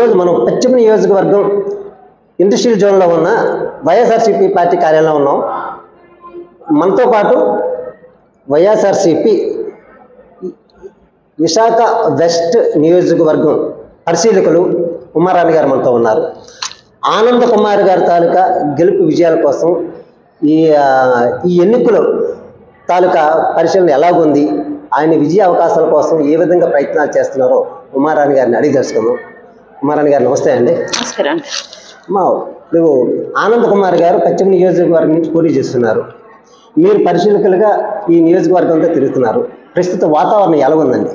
ఈరోజు మనం పశ్చిమ నియోజకవర్గం ఇండస్ట్రియల్ జోన్లో ఉన్న వైఎస్ఆర్సీపీ పార్టీ కార్యాలయంలో ఉన్నాం. మనతో పాటు వైఎస్ఆర్సీపీ విశాఖ వెస్ట్ నియోజకవర్గం పరిశీలకులు ఉమారాణి గారు మనతో ఉన్నారు. ఆనంద కుమార్ గారి తాలూకా గెలుపు విజయాల కోసం ఈ ఈ ఎన్నికలు తాలూకా పరిశీలన ఎలాగుంది? ఆయన విజయ అవకాశాల కోసం ఏ విధంగా ప్రయత్నాలు చేస్తున్నారో ఉమారాణి గారిని అడిగి తెలుసుకుందాం. ఉమారాణి గారు నమస్తే అండి. నమస్కారం అండి మా ఇప్పుడు ఆనంద్ కుమార్ గారు పశ్చిమ నియోజకవర్గం నుంచి పోటీ చేస్తున్నారు. మీరు పరిశీలకులుగా ఈ నియోజకవర్గంతో తిరుగుతున్నారు. ప్రస్తుత వాతావరణం ఎలా ఉందండి?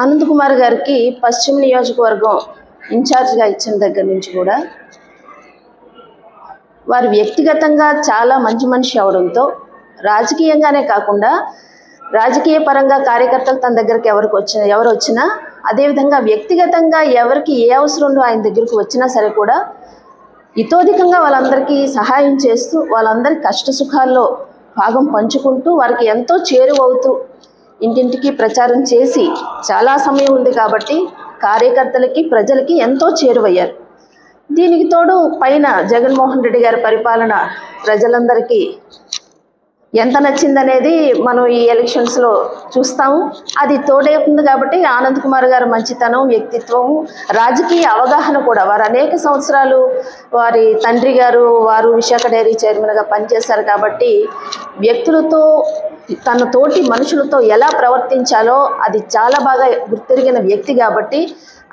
ఆనంద్ కుమార్ గారికి పశ్చిమ నియోజకవర్గం ఇన్ఛార్జ్గా ఇచ్చిన దగ్గర నుంచి కూడా వారు వ్యక్తిగతంగా చాలా మంచి మనిషి అవడంతో రాజకీయంగానే కాకుండా రాజకీయ పరంగా కార్యకర్తలు తన దగ్గరికి ఎవరికి వచ్చిన ఎవరు వచ్చినా అదేవిధంగా వ్యక్తిగతంగా ఎవరికి ఏ అవసరంలో ఆయన దగ్గరకు వచ్చినా సరే కూడా ఇతోధికంగా వాళ్ళందరికీ సహాయం చేస్తూ వాళ్ళందరి కష్ట సుఖాల్లో భాగం పంచుకుంటూ వారికి ఎంతో చేరువవుతూ ఇంటింటికి ప్రచారం చేసి చాలా సమయం ఉంది కాబట్టి కార్యకర్తలకి ప్రజలకి ఎంతో చేరువయ్యారు. దీనికి తోడు పైన జగన్మోహన్ రెడ్డి గారి పరిపాలన ప్రజలందరికీ ఎంత నచ్చిందనేది మనం ఈ ఎలక్షన్స్లో చూస్తాము. అది తోడవుతుంది కాబట్టి ఆనంద్ కుమార్ గారు మంచితనం వ్యక్తిత్వం రాజకీయ అవగాహన కూడా. వారు అనేక సంవత్సరాలు వారి తండ్రి గారు వారు విశాఖ డైరీ చైర్మన్గా పనిచేశారు కాబట్టి వ్యక్తులతో తన తోటి మనుషులతో ఎలా ప్రవర్తించాలో అది చాలా బాగా గుర్తిరిగిన వ్యక్తి కాబట్టి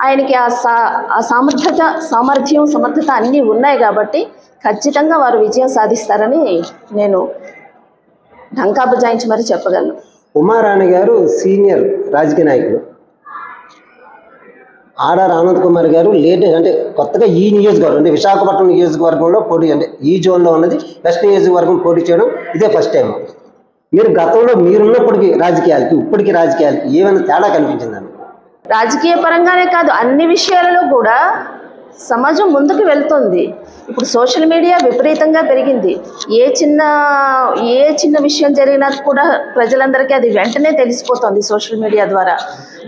ఆయనకి ఆ సా ఆ సామర్థ్యత సామర్థ్యం సమర్థత అన్నీ ఉన్నాయి కాబట్టి ఖచ్చితంగా వారు విజయం సాధిస్తారని నేను ఢంకా బజాయించి మరి చెప్పగలను. ఉమారాణి గారు సీనియర్ రాజకీయ నాయకుడు. ఆర్ఆర్ ఆనంద్ కుమార్ గారు లేటెస్ట్ అంటే కొత్తగా ఈ నియోజకవర్గం అంటే విశాఖపట్నం నియోజకవర్గంలో పోటీ అంటే ఈ జోన్లో ఉన్నది వెస్ట్ నియోజకవర్గం పోటీ చేయడం ఇదే ఫస్ట్ టైం మీరు గతంలో మీరున్నప్పటికీ రాజకీయాలకి ఇప్పటికీ రాజకీయాలకి ఏమైనా తేడా కనిపించిందండి రాజకీయ పరంగానే కాదు అన్ని విషయాలలో కూడా సమాజం ముందుకు వెళ్తుంది. ఇప్పుడు సోషల్ మీడియా విపరీతంగా పెరిగింది. ఏ చిన్న ఏ చిన్న విషయం జరిగినా కూడా ప్రజలందరికీ అది వెంటనే తెలిసిపోతుంది సోషల్ మీడియా ద్వారా.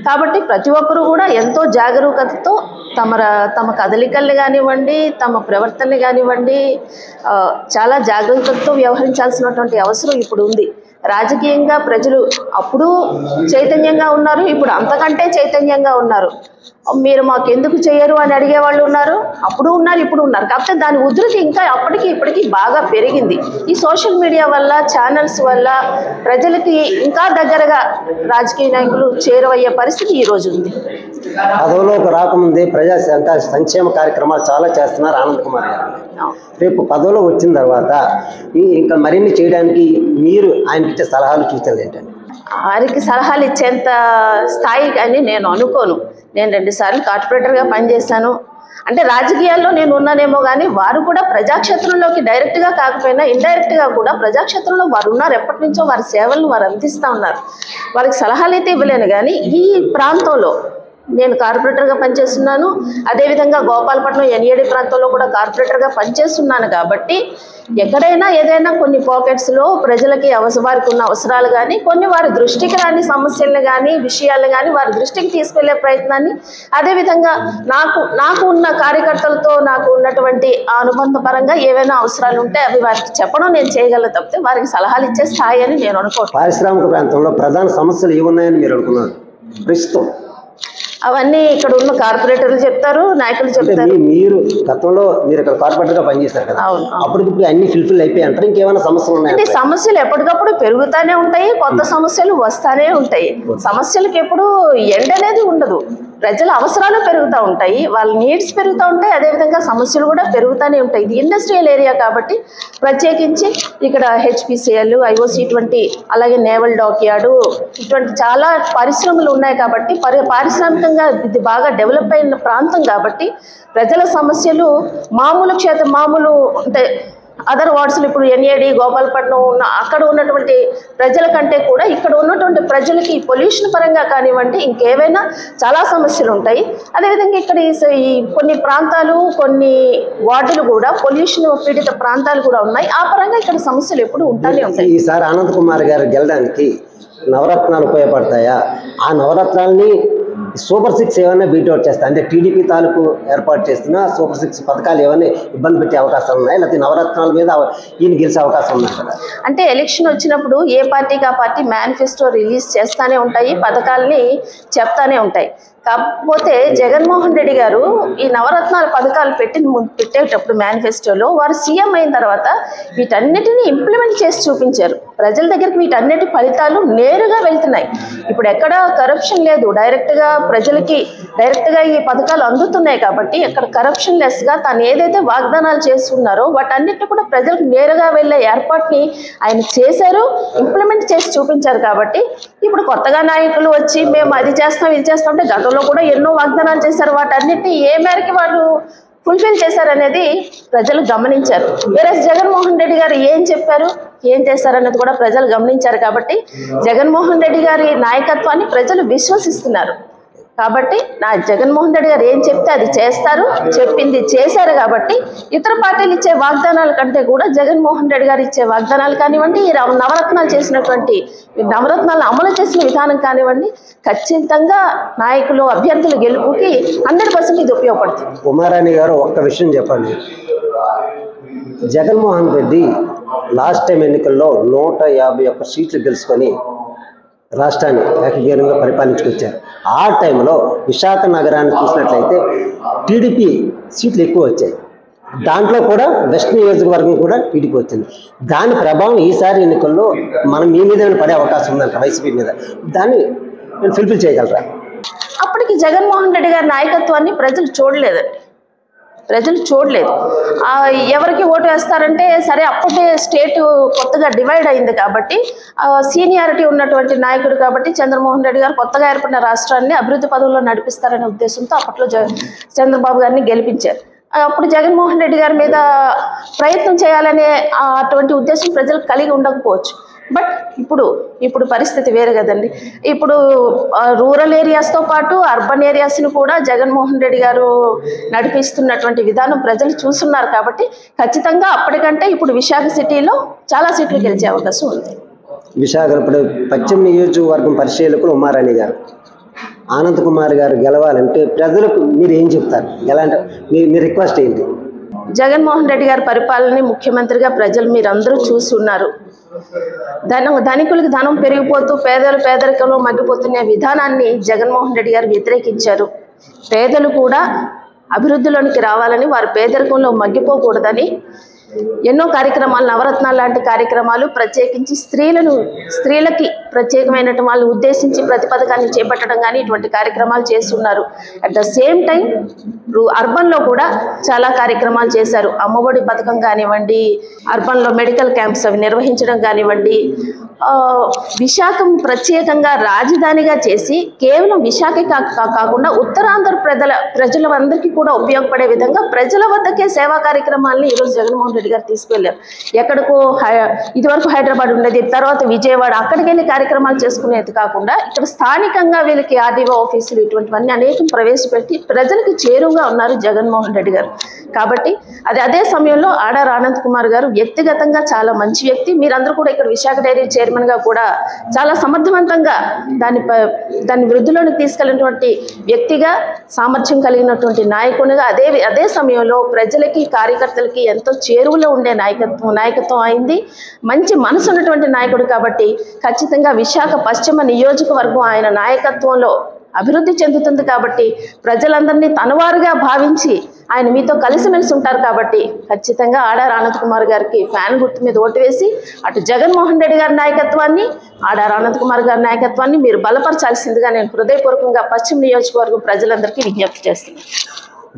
కాబట్టి ప్రతి ఒక్కరూ కూడా ఎంతో జాగరూకతతో తమ తమ కదలికల్ని కానివ్వండి తమ ప్రవర్తనని కానివ్వండి చాలా జాగ్రత్తతో వ్యవహరించాల్సినటువంటి అవసరం ఇప్పుడు ఉంది. రాజకీయంగా ప్రజలు అప్పుడు చైతన్యంగా ఉన్నారు ఇప్పుడు అంతకంటే చైతన్యంగా ఉన్నారు. మీరు మాకు ఎందుకు చేయరు అని అడిగే వాళ్ళు ఉన్నారు అప్పుడు ఉన్నారు ఇప్పుడు ఉన్నారు. కాకపోతే దాని ఉధృతి ఇంకా అప్పటికి ఇప్పటికి బాగా పెరిగింది. ఈ సోషల్ మీడియా వల్ల ఛానల్స్ వల్ల ప్రజలకి ఇంకా దగ్గరగా రాజకీయ నాయకులు చేరువయ్యే పరిస్థితి ఈ రోజు ఉంది. పదవిలోకి రాకముందే ప్రజా సంక- సంక్షేమ కార్యక్రమాలు చాలా చేస్తున్నారు ఆనంద్ కుమార్ గారు. రేపు పదవిలో వచ్చిన తర్వాత ఇంకా మరిన్ని చేయడానికి మీరు ఆయనకి ఇచ్చే సలహాలు సూచనలు ఏంటండి? వారికి సలహాలు ఇచ్చేంత స్థాయి అని నేను అనుకోను. నేను రెండుసార్లు కార్పొరేటర్గా పనిచేశాను. అంటే రాజకీయాల్లో నేను ఉన్నానేమో కానీ వారు కూడా ప్రజాక్షేత్రంలోకి డైరెక్ట్గా కాకపోయినా ఇండైరెక్ట్గా కూడా ప్రజాక్షేత్రంలో వారు ఉన్నారు. ఎప్పటి నుంచో వారి సేవలను వారు అందిస్తూ ఉన్నారు. వారికి సలహాలు అయితే ఇవ్వలేను కానీ ఈ ప్రాంతంలో నేను కార్పొరేటర్గా పనిచేస్తున్నాను. అదేవిధంగా గోపాలపట్నం ఎన్ఏడి ప్రాంతంలో కూడా కార్పొరేటర్గా పనిచేస్తున్నాను కాబట్టి ఎక్కడైనా ఏదైనా కొన్ని పాకెట్స్లో ప్రజలకి అవసరం వారికి ఉన్న అవసరాలు కానీ కొన్ని వారి దృష్టికి రాని సమస్యలను కానీ విషయాలు కానీ వారి దృష్టికి తీసుకెళ్ళే ప్రయత్నాన్ని అదేవిధంగా నాకు నాకు ఉన్న కార్యకర్తలతో నాకు ఉన్నటువంటి అనుబంధ పరంగా ఏవైనా అవసరాలు ఉంటే అవి వారికి చెప్పడం నేను చేయగలను తప్పితే వారికి సలహాలు ఇచ్చే స్థాయి అని నేను అనుకోను పారిశ్రామిక ప్రాంతంలో ప్రధాన సమస్యలు ఏమున్నాయని మీరు అనుకున్నారు? ప్రస్తుతం. అవన్నీ ఇక్కడ ఉన్న కార్పొరేటర్లు చెప్తారు నాయకులు చెప్తారు. మీరు గతంలో మీరు ఇక్కడ కార్పొరేటర్గా పనిచేశారు కదా. అప్పటికిప్పుడు అన్ని ఫిల్ఫిల్ అయిపోయి అంటారు? ఇంకేమైనా సమస్యలు అంటే ఉన్నాయంటే సమస్యలు ఎప్పటికప్పుడు పెరుగుతానే ఉంటాయి కొత్త సమస్యలు వస్తానే ఉంటాయి. సమస్యలకు ఎప్పుడు ఎండ్ అనేది ఉండదు. ప్రజల అవసరాలు పెరుగుతూ ఉంటాయి వాళ్ళ నీడ్స్ పెరుగుతూ ఉంటాయి అదేవిధంగా సమస్యలు కూడా పెరుగుతూనే ఉంటాయి. ఇది ఇండస్ట్రియల్ ఏరియా కాబట్టి ప్రత్యేకించి ఇక్కడ హెచ్పిసిఎల్ ఐఓసి ఇటువంటి అలాగే నేవల్ డాక్యార్డు ఇటువంటి చాలా పరిశ్రమలు ఉన్నాయి కాబట్టి పరి పారిశ్రామికంగా ఇది బాగా డెవలప్ అయిన ప్రాంతం కాబట్టి ప్రజల సమస్యలు మామూలు క్షేత్ర మామూలు అంటే అదర్ వార్డ్స్లో ఇప్పుడు ఎన్ఏడి గోపాలపట్నం ఉన్న అక్కడ ఉన్నటువంటి ప్రజల కంటే కూడా ఇక్కడ ఉన్నటువంటి ప్రజలకి పొల్యూషన్ పరంగా కానివ్వండి ఇంకేవైనా చాలా సమస్యలు ఉంటాయి. అదేవిధంగా ఇక్కడ ఈ కొన్ని ప్రాంతాలు కొన్ని వార్డులు కూడా పొల్యూషన్ పీడిత ప్రాంతాలు కూడా ఉన్నాయి. ఆ పరంగా ఇక్కడ సమస్యలు ఎప్పుడు ఉంటానే ఉంటాయి. ఈసారి ఆనంద్ కుమార్ గారు గెలడానికి నవరత్నాలు ఉపయోగపడతాయా? ఆ నవరత్నాలని సూపర్ సిక్స్ ఏమైనా బీట్అవుట్ చేస్తా? అంటే టీడీపీ తాలూకు ఏర్పాటు చేస్తున్న సూపర్ సిక్స్ పథకాలు ఏమైనా ఇబ్బంది పెట్టే అవకాశాలు ఉన్నాయి? లేకపోతే నవరత్నాల మీద ఈయన గెలిచే అవకాశం ఉన్నాయి? కదా అంటే ఎలక్షన్ వచ్చినప్పుడు ఏ పార్టీకి ఆ పార్టీ మేనిఫెస్టో రిలీజ్ చేస్తానే ఉంటాయి పథకాలని చెప్తానే ఉంటాయి. కాకపోతే జగన్మోహన్ రెడ్డి గారు ఈ నవరత్నాల పథకాలు పెట్టిన ముందు పెట్టేటప్పుడు మేనిఫెస్టోలో వారు సీఎం అయిన తర్వాత వీటన్నిటిని ఇంప్లిమెంట్ చేసి చూపించారు. ప్రజల దగ్గరికి వీటన్నిటి ఫలితాలు నేరుగా వెళ్తున్నాయి. ఇప్పుడు ఎక్కడ కరప్షన్ లేదు. డైరెక్ట్గా ప్రజలకి డైరెక్ట్గా ఈ పథకాలు అందుతున్నాయి కాబట్టి ఎక్కడ కరప్షన్ లెస్గా తాను ఏదైతే వాగ్దానాలు చేస్తున్నారో వాటన్నిటిని కూడా ప్రజలకు నేరుగా వెళ్ళే ఏర్పాటుని ఆయన చేశారు ఇంప్లిమెంట్ చేసి చూపించారు కాబట్టి ఇప్పుడు కొత్తగా నాయకులు వచ్చి మేము అది చేస్తాం ఇది చేస్తాం అంటే గతంలో కూడా ఎన్నో వాగ్దానాలు చేశారు. వాటన్నిటిని ఏ మేరకి వాళ్ళు ఫుల్ఫిల్ చేశారనేది ప్రజలు గమనించారు. వేరే జగన్మోహన్ రెడ్డి గారు ఏం చెప్పారు ఏం చేశారన్నది కూడా ప్రజలు గమనించారు కాబట్టి జగన్మోహన్ రెడ్డి గారి నాయకత్వాన్ని ప్రజలు విశ్వసిస్తున్నారు. కాబట్టి నా జగన్మోహన్ రెడ్డి గారు ఏం చెప్తే అది చేస్తారు. చెప్పింది చేశారు కాబట్టి ఇతర పార్టీలు ఇచ్చే వాగ్దానాల కంటే కూడా జగన్మోహన్ రెడ్డి గారు ఇచ్చే వాగ్దానాలు కానివ్వండి ఈ నవరత్నాలు చేసినటువంటి నవరత్నాలు అమలు చేసిన విధానం కానివ్వండి ఖచ్చితంగా నాయకులు అభ్యర్థుల గెలుపుకి హండ్రెడ్ పర్సెంట్ ఇది ఉపయోగపడుతుంది. ఉమారాణి గారు ఒక్క విషయం చెప్పండి జగన్మోహన్ రెడ్డి లాస్ట్ టైం ఎన్నికల్లో నూట యాభై ఒక్క సీట్లు గెలుచుకొని రాష్ట్రాన్ని ఏకగ్రీవంగా పరిపాలించుకొచ్చారు ఆ టైంలో విశాఖ నగరాన్ని చూసినట్లయితే టీడీపీ సీట్లు ఎక్కువ వచ్చాయి. దాంట్లో కూడా వెస్ట్ నియోజకవర్గం కూడా టీడీపీ వచ్చింది. దాని ప్రభావం ఈసారి ఎన్నికల్లో మనం మీ మీద పడే అవకాశం ఉందంట వైసీపీ మీద. దాన్ని నేను ఫుల్ఫిల్ చేయగలరా? అప్పటికి జగన్మోహన్ రెడ్డి గారి నాయకత్వాన్ని ప్రజలు చూడలేదండి ప్రజలు చూడలేదు. ఎవరికి ఓటు వేస్తారంటే సరే అప్పుడే స్టేట్ కొత్తగా డివైడ్ అయింది కాబట్టి సీనియారిటీ ఉన్నటువంటి నాయకుడు కాబట్టి చంద్రమోహన్ రెడ్డి గారు కొత్తగా ఏర్పడిన రాష్ట్రాన్ని అభివృద్ధి పదవుల్లో నడిపిస్తారనే ఉద్దేశంతో అప్పట్లో చంద్రబాబు గారిని గెలిపించారు. అప్పుడు జగన్మోహన్ రెడ్డి గారి మీద ప్రయత్నం చేయాలనే అటువంటి ఉద్దేశం ప్రజలకు కలిగి ఉండకపోవచ్చు. బట్ ఇప్పుడు ఇప్పుడు పరిస్థితి వేరు కదండి. ఇప్పుడు రూరల్ ఏరియాస్తో పాటు అర్బన్ ఏరియాస్ని కూడా జగన్మోహన్ రెడ్డి గారు నడిపిస్తున్నటువంటి విధానం ప్రజలు చూస్తున్నారు కాబట్టి ఖచ్చితంగా అప్పటికంటే ఇప్పుడు విశాఖ సిటీలో చాలా సీట్లు గెలిచే అవకాశం ఉంది. విశాఖ ఇప్పుడు పశ్చిమ నియోజకవర్గం పరిశీలకులు ఉమారాణి గారు. ఆనంద్ కుమార్ గారు గెలవాలంటే ప్రజలకు మీరు ఏం చెప్తారు? ఎలా అంటే మీ రిక్వెస్ట్ ఏంటి? జగన్మోహన్ రెడ్డి గారి పరిపాలనని ముఖ్యమంత్రిగా ప్రజలు మీరందరూ చూసి ఉన్నారు. ధనం ధనికులకు ధనం పెరిగిపోతూ పేదలు పేదరికంలో మగ్గిపోతున్న విధానాన్ని జగన్మోహన్ రెడ్డి గారు వ్యతిరేకించారు. పేదలు కూడా అభివృద్ధిలోనికి రావాలని వారు పేదరికంలో మగ్గిపోకూడదని ఎన్నో కార్యక్రమాలు నవరత్నాలు లాంటి కార్యక్రమాలు ప్రత్యేకించి స్త్రీలను స్త్రీలకి ప్రత్యేకమైనటువంటి వాళ్ళు ఉద్దేశించి ప్రతి పథకాన్ని చేపట్టడం కానీ ఇటువంటి కార్యక్రమాలు చేస్తున్నారు. అట్ ద సేమ్ టైం అర్బన్లో కూడా చాలా కార్యక్రమాలు చేశారు. అమ్మఒడి పథకం కానివ్వండి అర్బన్లో మెడికల్ క్యాంప్స్ అవి నిర్వహించడం కానివ్వండి విశాఖం ప్రత్యేకంగా రాజధానిగా చేసి కేవలం విశాఖ కాకుండా ఉత్తరాంధ్ర ప్రజల ప్రజలందరికీ కూడా ఉపయోగపడే విధంగా ప్రజల వద్దకే సేవా కార్యక్రమాలను ఈరోజు జగన్మోహన్ రెడ్డి గారు తీసుకువెళ్ళారు. ఎక్కడికో హై- ఇదివరకు హైదరాబాద్ ఉండేది తర్వాత విజయవాడ అక్కడికి వెళ్ళి కార్యక్రమాలు చేసుకునేది కాకుండా ఇక్కడ స్థానికంగా వీళ్ళకి ఆర్డీఓ ఆఫీసులు ఇటువంటివన్నీ అనేకం ప్రవేశపెట్టి ప్రజలకు చేరువుగా ఉన్నారు జగన్మోహన్ రెడ్డి గారు. కాబట్టి అది అదే సమయంలో ఆడార్ ఆనంద్ కుమార్ గారు వ్యక్తిగతంగా చాలా మంచి వ్యక్తి. మీరందరూ కూడా ఇక్కడ విశాఖ డైరీ చైర్మన్గా కూడా చాలా సమర్థవంతంగా దాని ప- దాన్ని వృద్ధిలోనికి తీసుకెళ్ళినటువంటి వ్యక్తిగా సామర్థ్యం కలిగినటువంటి నాయకునిగా అదే అదే సమయంలో ప్రజలకి కార్యకర్తలకి ఎంతో చేరువలో ఉండే నాయకత్వం నాయకత్వం అయింది. మంచి మనసు ఉన్నటువంటి నాయకుడు కాబట్టి ఖచ్చితంగా విశాఖ పశ్చిమ నియోజకవర్గం ఆయన నాయకత్వంలో అభివృద్ధి చెందుతుంది కాబట్టి ప్రజలందరినీ తనవారుగా భావించి ఆయన మీతో కలిసిమెలిసి ఉంటారు కాబట్టి ఖచ్చితంగా ఆడారు ఆనంద్ కుమార్ గారికి ఫ్యాన్ గుర్తు మీద ఓటు వేసి అటు జగన్మోహన్ రెడ్డి గారి నాయకత్వాన్ని ఆడారు ఆనంద్ కుమార్ గారి నాయకత్వాన్ని మీరు బలపరచాల్సిందిగా నేను హృదయపూర్వకంగా పశ్చిమ నియోజకవర్గం ప్రజలందరికీ విజ్ఞప్తి చేస్తున్నాను.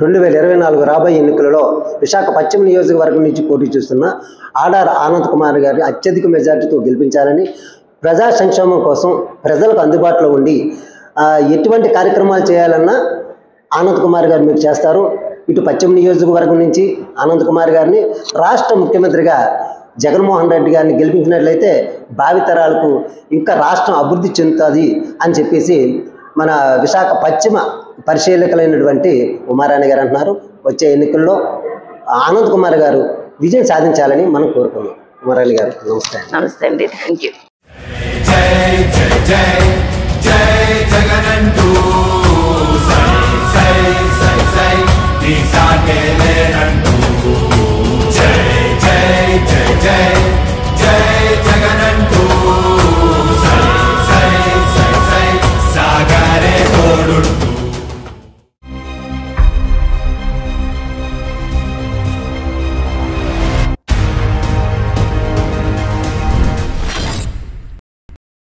రెండు వేల ఇరవై నాలుగు రాబోయే ఎన్నికలలో విశాఖ పశ్చిమ నియోజకవర్గం నుంచి పోటీ చేస్తున్న ఆడార్ ఆనంద్ కుమార్ గారిని అత్యధిక మెజార్టీతో గెలిపించాలని ప్రజా సంక్షేమం కోసం ప్రజలకు అందుబాటులో ఉండి ఎటువంటి కార్యక్రమాలు చేయాలన్నా ఆనంద్ కుమార్ గారు మీరు చేస్తారు. ఇటు పశ్చిమ నియోజకవర్గం నుంచి అనంత్ కుమార్ గారిని రాష్ట్ర ముఖ్యమంత్రిగా జగన్మోహన్ రెడ్డి గారిని గెలిపించినట్లయితే భావితరాలకు ఇంకా రాష్ట్రం అభివృద్ధి చెందుతుంది అని చెప్పేసి మన విశాఖ పశ్చిమ పరిశీలకులైనటువంటి ఉమారాణి గారు అంటున్నారు. వచ్చే ఎన్నికల్లో ఆనంద్ కుమార్ గారు విజయం సాధించాలని మనం కోరుకున్నాం ఉమారాణి గారు నమస్తే నమస్తే అండి థ్యాంక్ యూ జై జై జై జై நீ சாட்டேலே நட்பு